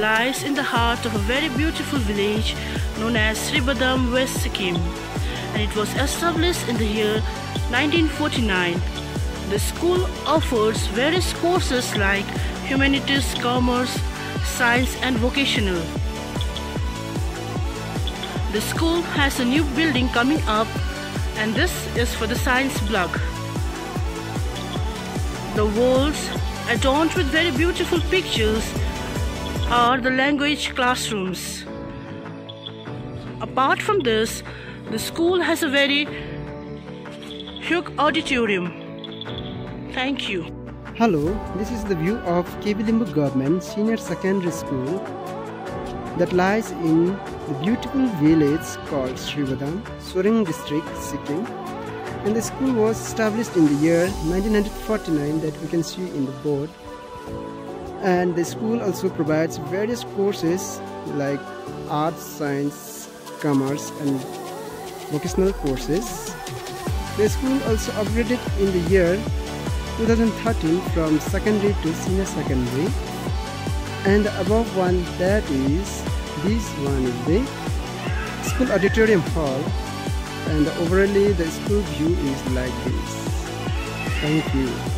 lies in the heart of a very beautiful village known as Sribadam, West Sikkim and it was established in the year 1949. The school offers various courses like humanities, commerce, science and vocational. The school has a new building coming up and this is for the science block. The walls adorned with very beautiful pictures are the language classrooms. Apart from this, the school has a very huge auditorium. Thank you. Hello, this is the view of Kebilimbu Government Senior Secondary School that lies in the beautiful village called Sribadam, Soreng district, Sikkim. And the school was established in the year 1949 that we can see in the board. And the school also provides various courses like arts, science, commerce and vocational courses. The school also upgraded in the year 2013 from secondary to senior secondary and the above one that is this one is the school auditorium hall and overall the school view is like this. Thank you